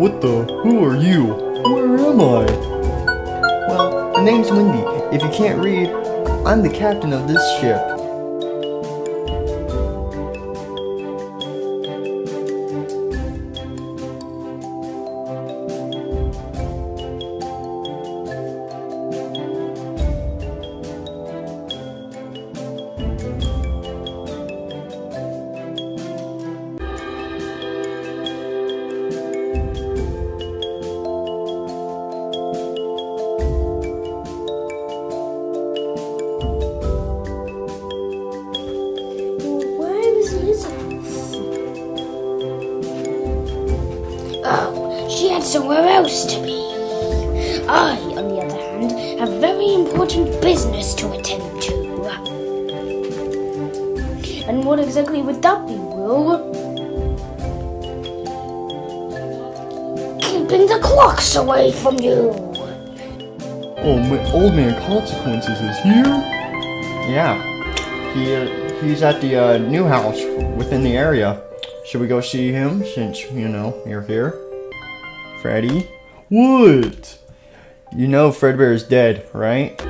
What the? Who are you? Where am I? Well, the name's Wendy. If you can't read, I'm the captain of this ship. She had somewhere else to be. I, on the other hand, have very important business to attend to. And what exactly would that be, Will? Keeping the clocks away from you. Oh, my old man Consequences is here? Yeah, he uh, he's at the uh, new house within the area. Should we go see him since you know you're here, Freddy? What? You know Fredbear is dead, right?